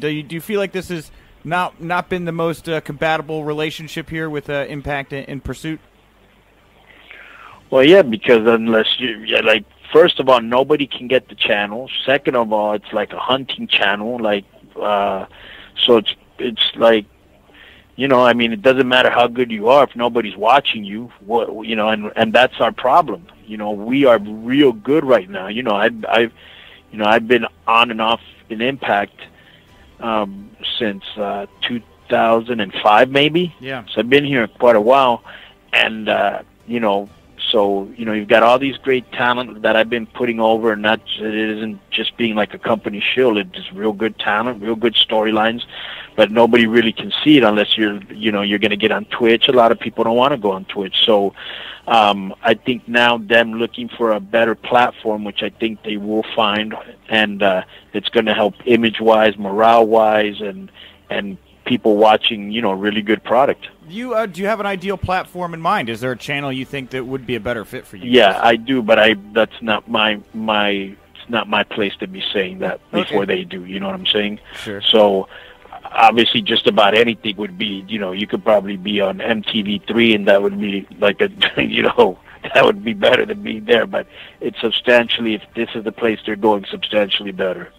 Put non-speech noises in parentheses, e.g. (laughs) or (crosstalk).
Do you do you feel like this has not not been the most uh, compatible relationship here with uh, Impact and, and Pursuit? Well, yeah, because unless you, yeah, like, first of all, nobody can get the channel. Second of all, it's like a hunting channel, like, uh, so it's it's like, you know, I mean, it doesn't matter how good you are if nobody's watching you. What you know, and and that's our problem. You know, we are real good right now. You know, I've I've, you know, I've been on and off in Impact um, since uh, 2005, maybe. Yeah. So I've been here quite a while, and uh, you know, so you know, you've got all these great talent that I've been putting over, and that it isn't just being like a company shield. It's just real good talent, real good storylines, but nobody really can see it unless you're, you know, you're going to get on Twitch. A lot of people don't want to go on Twitch, so um, I think now them looking for a better platform, which I think they will find, and uh, it's going to help image-wise, morale-wise, and and people watching, you know, really good product. You uh, do you have an ideal platform in mind? Is there a channel you think that would be a better fit for you? Yeah, guys? I do, but I that's not my my it's not my place to be saying that before Okay. they do. You know what I'm saying? Sure. So obviously, just about anything would be. You know, you could probably be on MTV3, and that would be like a (laughs) you know that would be better than being there. But it's substantially if this is the place they're going, substantially better.